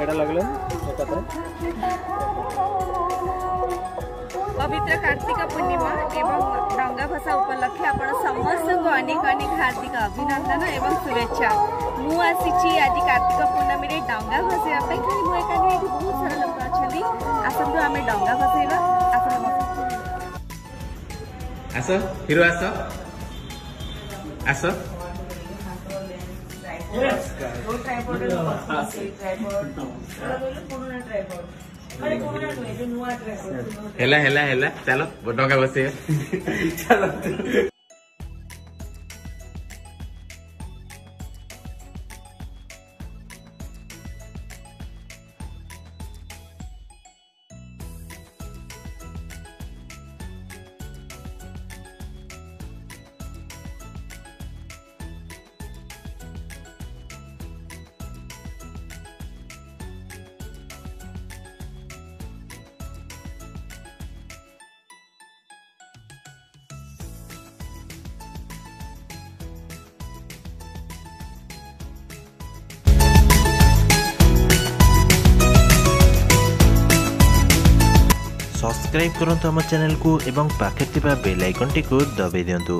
खेळा लागलं शेतात পবিত্র কার্তিকা পূর্ণিমা এবং ডঙ্গা ভাষা উপলক্ষে আপনার সমস্ত অনেক অনেক হার্দিক অভিনন্দন এবং শুভেচ্ছা। মু আসিছি আজ কার্তিক পূর্ণমীরে ডঙ্গা ভাষাইবা খালি মু একা নুহে বহুত সারা লোক অনেক আসন্তু আমি ডঙ্গা ভাষাইবা আসলে আস হিরো আস আস ହେଲା ହେଲା ହେଲା ଚାଲ ଟଙ୍କା ବସେଇବା ଚାଲ ସବସ୍କ୍ରାଇବ୍ କରନ୍ତୁ ଆମ ଚ୍ୟାନେଲକୁ ଏବଂ ପାଖରେ ଥିବା ବେଲ୍ ଆଇକନ୍ଟିକୁ ଦବାଇ ଦିଅନ୍ତୁ